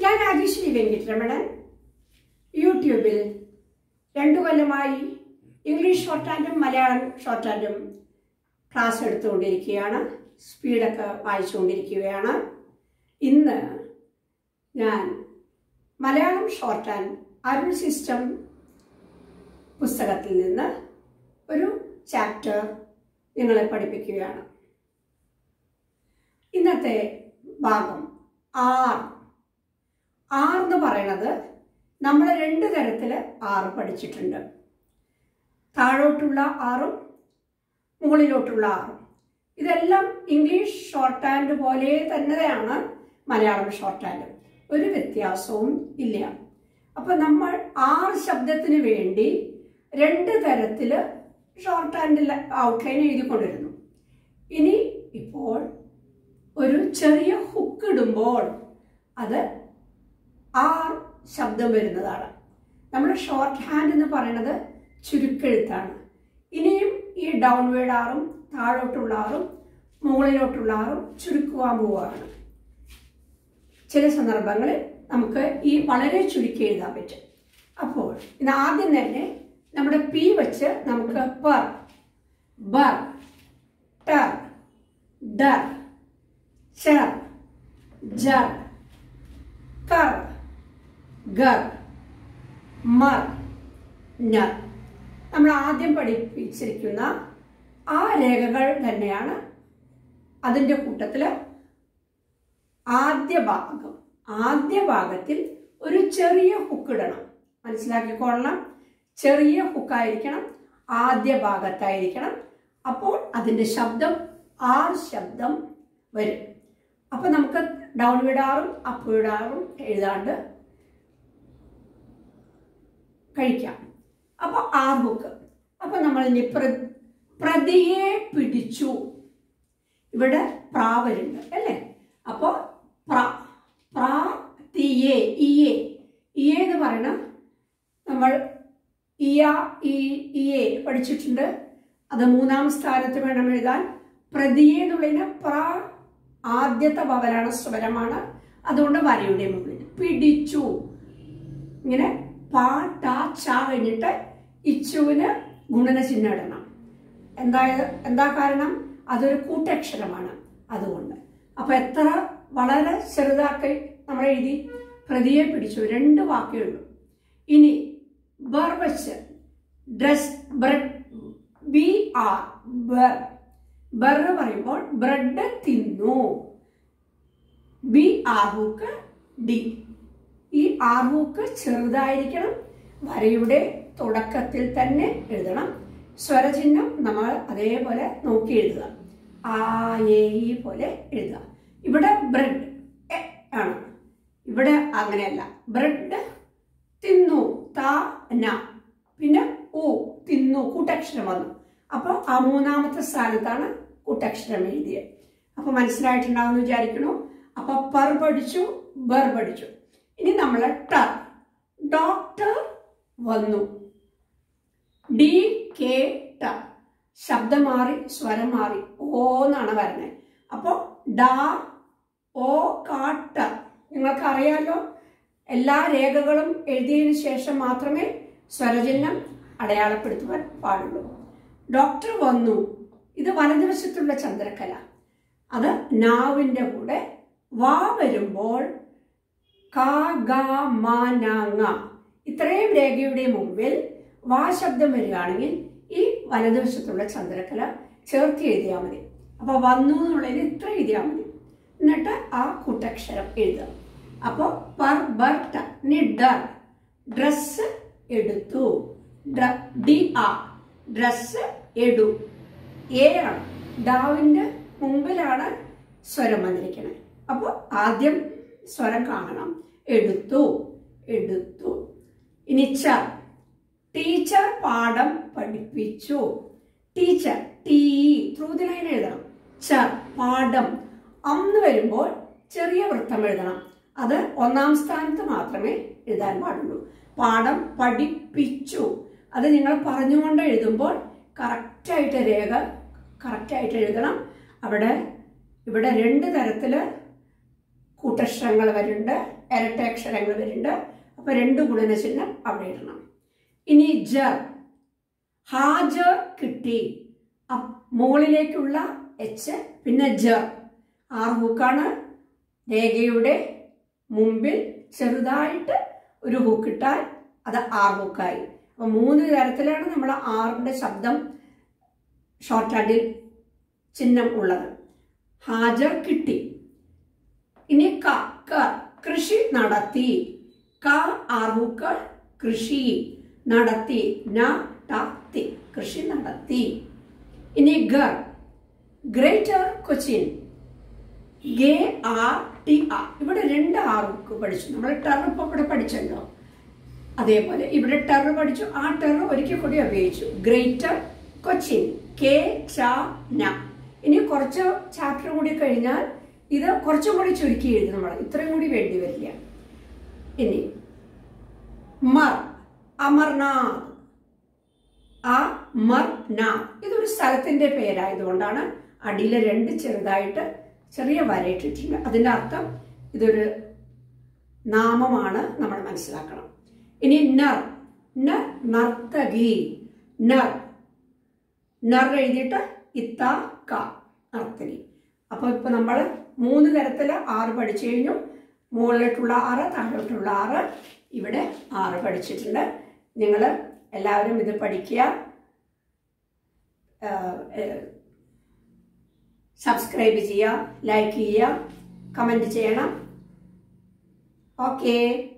ഞാൻ രാജേശ്വരി വെങ്കിട്ടരമണൻ യൂട്യൂബിൽ രണ്ടു കൊല്ലമായി ഇംഗ്ലീഷ് ഷോർട്ട് ഹാൻഡും മലയാളം ഷോർട്ട് ഹാൻഡും ക്ലാസ് എടുത്തുകൊണ്ടിരിക്കുകയാണ്. സ്പീഡൊക്കെ വായിച്ചുകൊണ്ടിരിക്കുകയാണ്. ഇന്ന് ഞാൻ Malayalam short hand Arun system പുസ്തകത്തിൽ നിന്ന് ഒരു ചാപ്റ്റർ നിങ്ങളെ പഠിപ്പിക്കുകയാണ്. ഇന്നത്തെ ഭാഗം ആർ ആർ എന്ന് പറയണത് നമ്മൾ രണ്ട് തരത്തിൽ ആർ പഠിച്ചിട്ടുണ്ട്. താഴോട്ടുള്ള ആറും മുകളിലോട്ടുള്ള ആറും ഇതെല്ലാം ഇംഗ്ലീഷ് ഷോർട്ട് ഹാൻഡ് പോലെ തന്നെയാണ് മലയാളം ഷോർട്ട് ഹാൻഡ് ഒരു വ്യത്യാസവും ഇല്ല. അപ്പൊ നമ്മൾ ആർ ശബ്ദത്തിന് വേണ്ടി രണ്ട് തരത്തിൽ ഷോർട്ട് ഹാൻഡിൽ ഔട്ട്ലൈൻ എഴുതിക്കൊണ്ടിരുന്നു ഇനി ഇപ്പോൾ ഒരു ചെറിയ ഹുക്ക് ഇടുമ്പോൾ അത് ആർ ശബ്ദം വരുന്നതാണ്. നമ്മുടെ ഷോർട്ട് ഹാൻഡ് എന്ന് പറയുന്നത് ചുരുക്കെഴുത്താണ്. ഇനിയും ഈ ഡൗൺവേഡ് ആറും താഴോട്ടുള്ള ആറും മുകളിലോട്ടുള്ള ആറും ചുരുക്കുവാൻ പോവുകയാണ്. ചില സന്ദർഭങ്ങളിൽ നമുക്ക് ഈ വളരെ ചുരുക്കി എഴുതാൻ പറ്റും. അപ്പോൾ ഇന്ന് ആദ്യം തന്നെ നമ്മുടെ പി വെച്ച് നമുക്ക് പർ ബർ ടർ ഡർ ചർ ജർ കർ ഗർ മർ ഞ നമ്മൾ ആദ്യം പഠിപ്പിച്ചിരിക്കുന്ന ആ രേഖകൾ തന്നെയാണ് അതിന്റെ കൂട്ടത്തിൽ ആദ്യ ഭാഗം. ആദ്യ ഭാഗത്തിൽ ഒരു ചെറിയ ഹുക്ക് ഇടണം. മനസ്സിലാക്കിക്കൊള്ളണം ചെറിയ ഹുക്കായിരിക്കണം ആദ്യ ഭാഗത്തായിരിക്കണം. അപ്പോൾ അതിന്റെ ശബ്ദം ആർ ശബ്ദം വരും. അപ്പോൾ നമുക്ക് ഡൗൺ വിടാറും അപ്പ് വിടാറും എഴുതാണ്ട് കഴിക്കാം. അപ്പൊ ആർ ബുക്ക് അപ്പൊ നമ്മൾ ഇനി പ്രതിയെ പിടിച്ചു. ഇവിടെ പ്രാ വരുന്നുണ്ട് അല്ലേ? അപ്പോൾ പ്രാ പ്രാ തിയെ ഇയെ ഇയെ എന്ന് പറയണം. നമ്മൾ ഇയ ഇയെ പഠിച്ചിട്ടുണ്ട്. അത് മൂന്നാം സ്ഥാനത്ത് വേണം എഴുതാൻ. പ്രതിയെ എന്നുള്ളതിന് പ്ര ആദ്യത്തെ വവലാണ സ്വരമാണ്. അതുകൊണ്ട് വരയുടെ മുകളിൽ പിടിച്ചു. ഇങ്ങനെ പാ ടാ ച കഴിഞ്ഞിട്ട് ഇച്ചുവിന് ഗുണന ചിഹ്നം ഇടണം. എന്താ എന്താ കാരണം? അതൊരു കൂട്ടക്ഷരമാണ് അതുകൊണ്ട്. അപ്പൊ എത്ര വളരെ ചെറുതാക്കി നമ്മൾ എഴുതി പ്രതിയെ പിടിച്ചു. രണ്ട് വാക്കേ ഉള്ളൂ. ഇനി ബർ വെച്ച് ഡ്രസ് ബ്രെഡ് ബി ആർ ബർ ബർ പറയുമ്പോൾ ബ്രെഡ് തിന്നു. B R hook D. ഈ ആർഹൂക്ക് ചെറുതായിരിക്കണം. വരയുടെ തുടക്കത്തിൽ തന്നെ എഴുതണം. സ്വരചിഹ്നം നമ്മൾ അതേപോലെ നോക്കി എഴുതുക. ആ പോലെ എഴുതുക. ഇവിടെ ബ്രെഡ് എ ആണ്. ഇവിടെ അങ്ങനെയല്ല. ബ്രെഡ് തിന്നു ത ന. പിന്നെ ഓ തിന്നു കൂട്ടക്ഷരം വന്നു. അപ്പോൾ ആ മൂന്നാമത്തെ സ്ഥാനത്താണ് കൂട്ടക്ഷരം എഴുതിയത്. അപ്പൊ മനസ്സിലായിട്ടുണ്ടാവുമെന്ന് വിചാരിക്കണു അപ്പൊ പർ പഠിച്ചു ബർ പഠിച്ചു. ഇനി നമ്മൾ ട ഡോക്ടർ വന്നു. ഡി കെ ട ശബ്ദം മാറി സ്വരം മാറി. ഓ എന്നാണ് വരുന്നത്. അപ്പോൾ ഡാ ഓ കാട്ട നിങ്ങൾക്ക് അറിയാലോ എല്ലാ രേഖകളും എഴുതിയതിനു ശേഷം മാത്രമേ സ്വരചിഹ്നം അടയാളപ്പെടുത്തുവാൻ പാടുള്ളൂ. ഡോക്ടർ വന്നു. ഇത് വലതുവശത്തുള്ള ചന്ദ്രക്കല അത് നാവിന്റെ കൂടെ വാ വരുമ്പോൾ കാ ഗ മ ന ങ ഇത്രയും രേഖയുടെ മുമ്പിൽ വാ ശബ്ദം വരികയാണെങ്കിൽ ഈ വലതുവശത്തുള്ള ചന്ദ്രക്കല ചേർത്ത് എഴുതിയാൽ മതി. അപ്പൊ വന്നു എന്നുള്ളതിന് ഇത്ര എഴുതിയാൽ മതി. എന്നിട്ട് ആ കൂട്ടക്ഷരം എഴുതുക. അപ്പോൾ പർ ബർ ട ഡ്രസ് എടുത്തു. ഡി ആ. ഡ്രസ് എടു. എ ആണ്. ഡാവിന്റെ മുമ്പിലാണ് സ്വരം വന്നിരിക്കുന്നത്. അപ്പോൾ ആദ്യം സ്വരം കാണണം. എടുത്തു എടുത്തു. ഇനി ച. ടീച്ചർ പാഠം പഠിപ്പിച്ചു. Teacher T. Through the line എഴുതണം. ച. പാഠം. അന്ന് വരുമ്പോൾ ചെറിയ വൃത്തം എഴുതണം. അത് ഒന്നാം സ്ഥാനത്ത് മാത്രമേ എഴുതാൻ പാടുള്ളൂ. പാഠം പഠിപ്പിച്ചു. അത് നിങ്ങൾ പറഞ്ഞുകൊണ്ട് എഴുതുമ്പോൾ കറക്റ്റായിട്ട് രേഖ കറക്റ്റായിട്ട് എഴുതണം. അവിടെ ഇവിടെ രണ്ട് തരത്തിൽ കൂട്ടക്ഷരങ്ങൾ വരുന്നുണ്ട് ഇരട്ടക്ഷരങ്ങൾ വരുന്നുണ്ട്. അപ്പൊ രണ്ട് ഗുണനചിഹ്നം അവിടെ ഇടണം. ഇനി ജർ ഹാജർ കിട്ടി. മുകളിലേക്കുള്ള എച്ച് പിന്നെ ജർ ആർ ഹൂക്കാണ്. രേഖയുടെ മുമ്പിൽ ചെറുതായിട്ട് ഒരു ഹൂക്കിട്ടാൽ അത് ആർ ഹൂക്കായി. അപ്പൊ മൂന്ന് തരത്തിലാണ് നമ്മൾ ആറിന്റെ ശബ്ദം ഷോർട്ട് ഹാൻഡിൽ ചിഹ്നം ഉള്ളത്. ഹാജർ കിട്ടി. ഇനി ക ക കൃഷി നടത്തി. ക ആർഹൂക്കൾ കൃഷി നടത്തി. ന ടത്തി കൃഷി നടത്തി. ഇനി ഗർ ഗ്രേറ്റർ കൊച്ചിൻ. ഗെ ആർ ടി ആ. ഇവിടെ രണ്ട് ആർക്ക് പഠിച്ചു. നമ്മൾ ടെർ ഇപ്പൊ ഇവിടെ പഠിച്ചല്ലോ. അതേപോലെ ഇവിടെ ടെർ പഠിച്ചു. ആ ടെർ ഒരിക്കൽ കൂടി ഉപയോഗിച്ചു ഗ്രേറ്റർ കൊച്ചിൻ. കെ ച ന. ഇനി കുറച്ച് ചാപ്റ്റർ കൂടി കഴിഞ്ഞാൽ ഇത് കുറച്ചും കൂടി ചുരുക്കി എഴുതി നമ്മൾ ഇത്രയും കൂടി വേണ്ടി വരില്ല. ഇനി മർ അമർനാഥ്. ആ മർ നാ ഇതൊരു സ്ഥലത്തിന്റെ പേരായതുകൊണ്ടാണ് അടിയിൽ രണ്ട് ചെറുതായിട്ട് ചെറിയ വരയിട്ടിട്ടുണ്ട് അതിന്റെ അർത്ഥം ഇതൊരു നാമമാണ് നമ്മൾ മനസ്സിലാക്കണം. ഇനി നർ. നർ നർത്തകി. നർ. നർ എഴുതിയിട്ട് ഇത്ത ക നർത്തകി. അപ്പൊ ഇപ്പൊ നമ്മൾ മൂന്ന് തരത്തിൽ ആറ് പഠിച്ചു കഴിഞ്ഞു. മുകളിലോട്ടുള്ള ആറ് താഴോട്ടുള്ള ആറ്. ഇവിടെ ആറ് പഠിച്ചിട്ടുണ്ട്. നിങ്ങൾ എല്ലാവരും ഇത് പഠിക്കുക. സബ്സ്ക്രൈബ് ചെയ്യുക ലൈക്ക് ചെയ്യുക കമന്റ് ചെയ്യണം. ഓക്കേ.